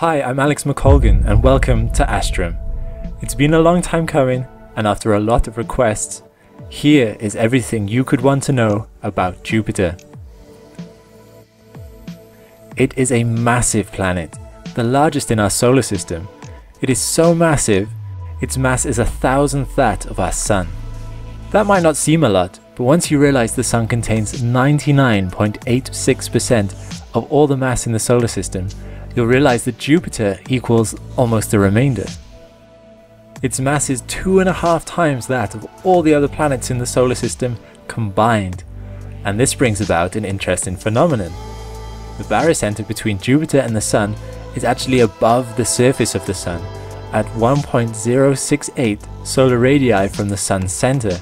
Hi, I'm Alex McColgan, and welcome to Astrum. It's been a long time coming, and after a lot of requests, here is everything you could want to know about Jupiter. It is a massive planet, the largest in our solar system. It is so massive, its mass is a thousandth that of our Sun. That might not seem a lot, but once you realize the Sun contains 99.86% of all the mass in the solar system, you'll realize that Jupiter equals almost the remainder. Its mass is two and a half times that of all the other planets in the solar system combined, and this brings about an interesting phenomenon. The barycenter between Jupiter and the Sun is actually above the surface of the Sun, at 1.068 solar radii from the Sun's center.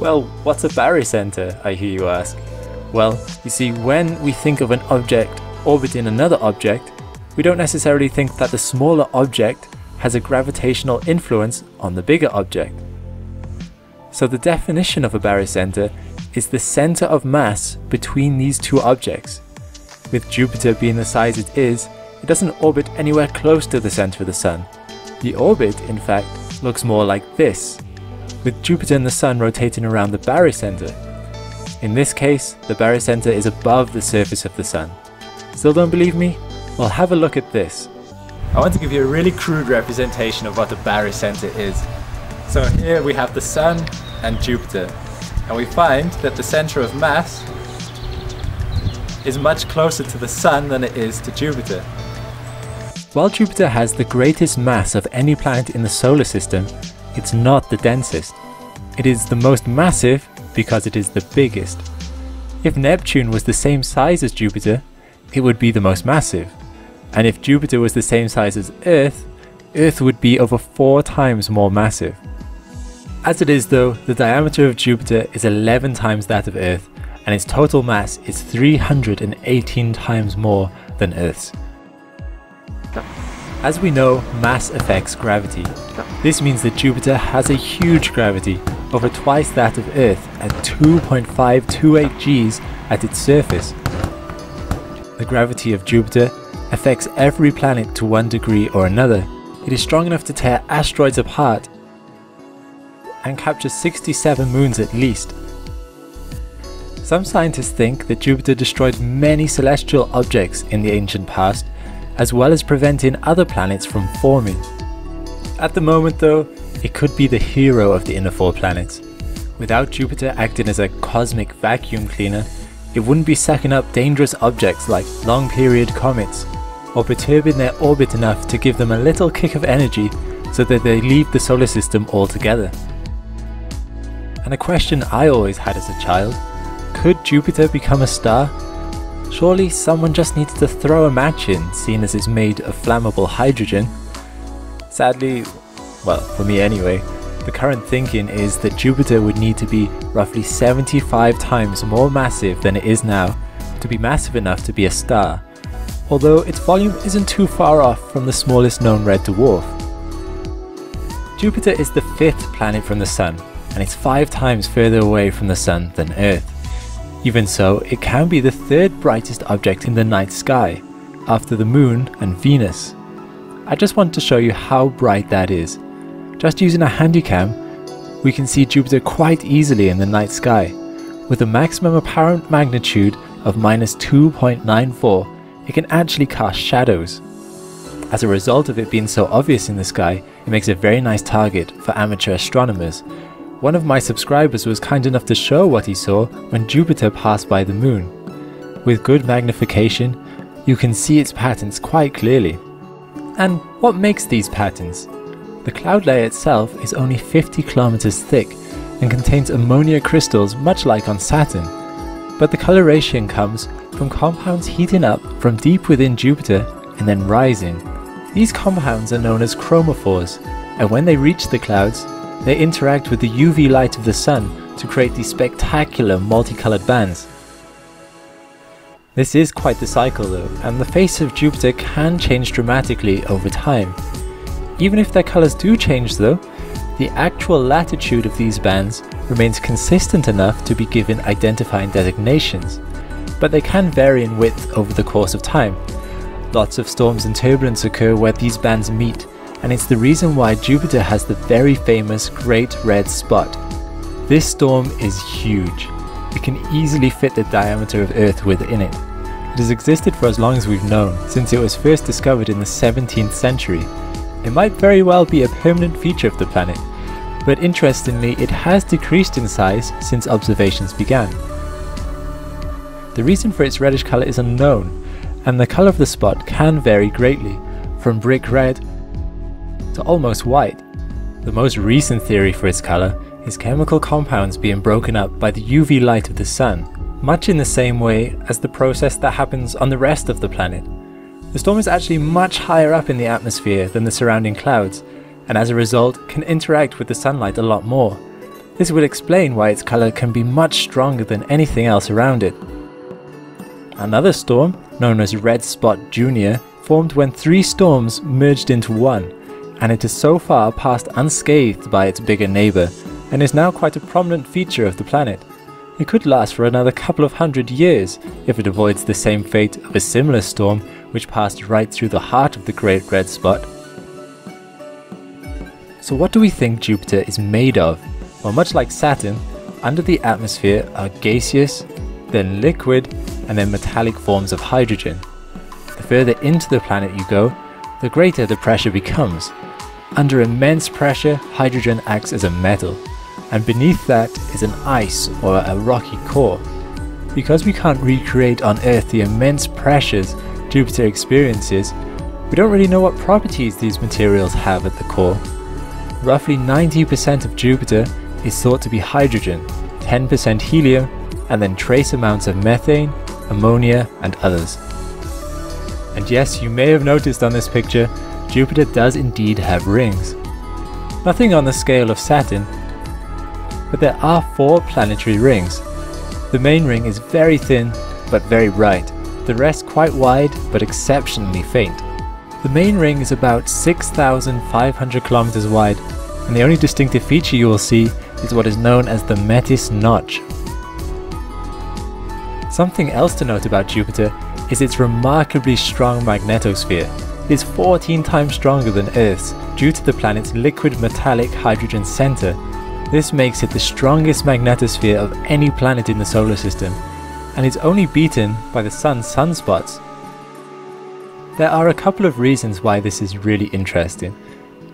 Well, what's a barycenter, I hear you ask? Well, you see, when we think of an object orbiting another object, we don't necessarily think that the smaller object has a gravitational influence on the bigger object. So the definition of a barycenter is the center of mass between these two objects. With Jupiter being the size it is, it doesn't orbit anywhere close to the center of the Sun. The orbit, in fact, looks more like this, with Jupiter and the Sun rotating around the barycenter. In this case, the barycenter is above the surface of the Sun. Still don't believe me? Well, have a look at this. I want to give you a really crude representation of what a barycenter is. So here we have the Sun and Jupiter, and we find that the center of mass is much closer to the Sun than it is to Jupiter. While Jupiter has the greatest mass of any planet in the solar system, it's not the densest. It is the most massive because it is the biggest. If Neptune was the same size as Jupiter, it would be the most massive. And if Jupiter was the same size as Earth, Earth would be over four times more massive. As it is though, the diameter of Jupiter is 11 times that of Earth, and its total mass is 318 times more than Earth's. As we know, mass affects gravity. This means that Jupiter has a huge gravity, over twice that of Earth at 2.528 Gs at its surface. The gravity of Jupiter affects every planet to one degree or another. It is strong enough to tear asteroids apart and capture 67 moons at least. Some scientists think that Jupiter destroyed many celestial objects in the ancient past as well as preventing other planets from forming. At the moment though, it could be the hero of the inner four planets. Without Jupiter acting as a cosmic vacuum cleaner, it wouldn't be sucking up dangerous objects like long period comets, or perturbing their orbit enough to give them a little kick of energy so that they leave the solar system altogether. And a question I always had as a child, could Jupiter become a star Surely someone just needs to throw a match in, seeing as it's made of flammable hydrogen. Sadly, well, for me anyway, the current thinking is that Jupiter would need to be roughly 75 times more massive than it is now to be massive enough to be a star, although its volume isn't too far off from the smallest known red dwarf. Jupiter is the fifth planet from the Sun, and it's five times further away from the Sun than Earth. Even so, it can be the third brightest object in the night sky, after the Moon and Venus. I just want to show you how bright that is. Just using a handycam, we can see Jupiter quite easily in the night sky. With a maximum apparent magnitude of minus 2.94, it can actually cast shadows. As a result of it being so obvious in the sky, it makes a very nice target for amateur astronomers, one of my subscribers was kind enough to show what he saw when Jupiter passed by the moon. With good magnification, you can see its patterns quite clearly. And what makes these patterns? The cloud layer itself is only 50 kilometers thick and contains ammonia crystals much like on Saturn. But the coloration comes from compounds heating up from deep within Jupiter and then rising. These compounds are known as chromophores, and when they reach the clouds, they interact with the UV light of the sun to create these spectacular multicolored bands. This is quite the cycle though, and the face of Jupiter can change dramatically over time. Even if their colours do change though, the actual latitude of these bands remains consistent enough to be given identifying designations, but they can vary in width over the course of time. Lots of storms and turbulence occur where these bands meet, and it's the reason why Jupiter has the very famous Great Red Spot. This storm is huge. It can easily fit the diameter of Earth within it. It has existed for as long as we've known, since it was first discovered in the 17th century. It might very well be a permanent feature of the planet, but interestingly it has decreased in size since observations began. The reason for its reddish colour is unknown, and the colour of the spot can vary greatly, from brick red to almost white. The most recent theory for its colour is chemical compounds being broken up by the UV light of the sun, much in the same way as the process that happens on the rest of the planet. The storm is actually much higher up in the atmosphere than the surrounding clouds, and as a result can interact with the sunlight a lot more. This would explain why its colour can be much stronger than anything else around it. Another storm, known as Red Spot Junior, formed when three storms merged into one, and it has so far passed unscathed by its bigger neighbour, and is now quite a prominent feature of the planet. It could last for another couple of hundred years if it avoids the same fate of a similar storm which passed right through the heart of the Great Red Spot. So what do we think Jupiter is made of? Well much like Saturn, under the atmosphere are gaseous, then liquid, and then metallic forms of hydrogen. The further into the planet you go, the greater the pressure becomes. Under immense pressure, hydrogen acts as a metal, and beneath that is an ice or a rocky core. Because we can't recreate on Earth the immense pressures Jupiter experiences, we don't really know what properties these materials have at the core. Roughly 90% of Jupiter is thought to be hydrogen, 10% helium, and then trace amounts of methane, ammonia, and others. And yes, you may have noticed on this picture, Jupiter does indeed have rings. Nothing on the scale of Saturn, but there are four planetary rings. The main ring is very thin, but very bright, the rest quite wide, but exceptionally faint. The main ring is about 6,500 kilometers wide, and the only distinctive feature you will see is what is known as the Metis notch, Something else to note about Jupiter is its remarkably strong magnetosphere. It is 14 times stronger than Earth's due to the planet's liquid metallic hydrogen center. This makes it the strongest magnetosphere of any planet in the solar system, and is only beaten by the Sun's sunspots. There are a couple of reasons why this is really interesting.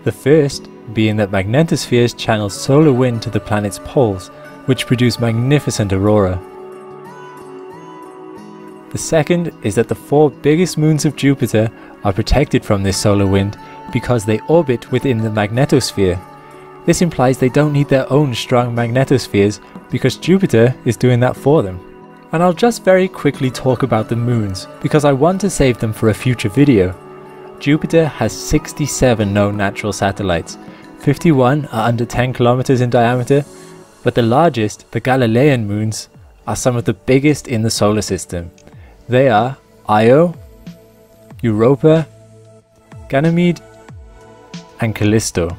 The first being that magnetospheres channel solar wind to the planet's poles, which produce magnificent aurora. The second is that the four biggest moons of Jupiter are protected from this solar wind because they orbit within the magnetosphere. This implies they don't need their own strong magnetospheres because Jupiter is doing that for them. And I'll just very quickly talk about the moons because I want to save them for a future video. Jupiter has 67 known natural satellites, 51 are under 10 kilometers in diameter, but the largest, the Galilean moons, are some of the biggest in the solar system. They are Io, Europa, Ganymede, and Callisto,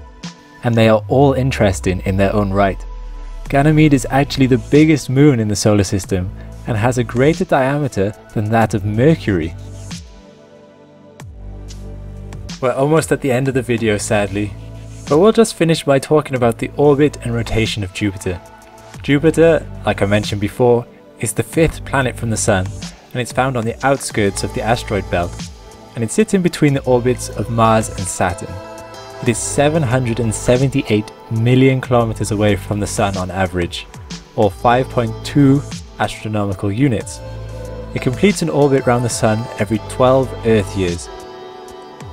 and they are all interesting in their own right. Ganymede is actually the biggest moon in the solar system and has a greater diameter than that of Mercury. We're almost at the end of the video sadly, but we'll just finish by talking about the orbit and rotation of Jupiter. Jupiter, like I mentioned before, is the fifth planet from the Sun and it's found on the outskirts of the asteroid belt, and it sits in between the orbits of Mars and Saturn. It is 778 million kilometers away from the Sun on average, or 5.2 astronomical units. It completes an orbit around the Sun every 12 Earth years.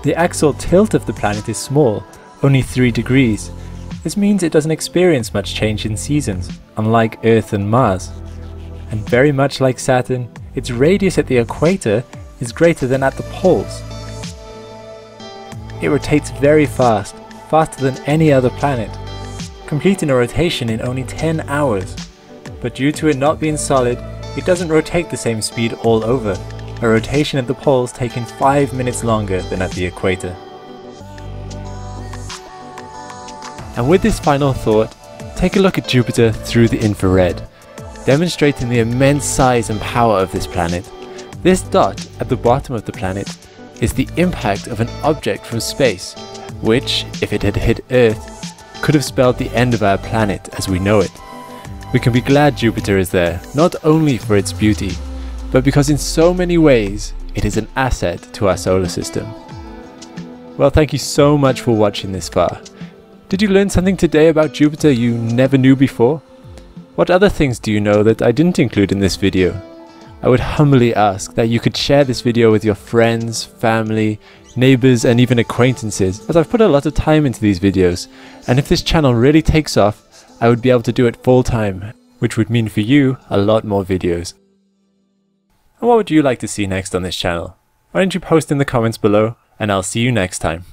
The axial tilt of the planet is small, only 3 degrees. This means it doesn't experience much change in seasons, unlike Earth and Mars. And very much like Saturn, its radius at the equator is greater than at the poles. It rotates very fast, faster than any other planet, completing a rotation in only 10 hours. But due to it not being solid, it doesn't rotate the same speed all over, a rotation at the poles taking 5 minutes longer than at the equator. And with this final thought, take a look at Jupiter through the infrared demonstrating the immense size and power of this planet. This dot at the bottom of the planet is the impact of an object from space, which, if it had hit Earth, could have spelled the end of our planet as we know it. We can be glad Jupiter is there, not only for its beauty, but because in so many ways it is an asset to our solar system. Well, thank you so much for watching this far. Did you learn something today about Jupiter you never knew before? What other things do you know that I didn't include in this video? I would humbly ask that you could share this video with your friends, family, neighbors and even acquaintances as I've put a lot of time into these videos and if this channel really takes off I would be able to do it full time which would mean for you a lot more videos. And what would you like to see next on this channel? Why don't you post in the comments below and I'll see you next time.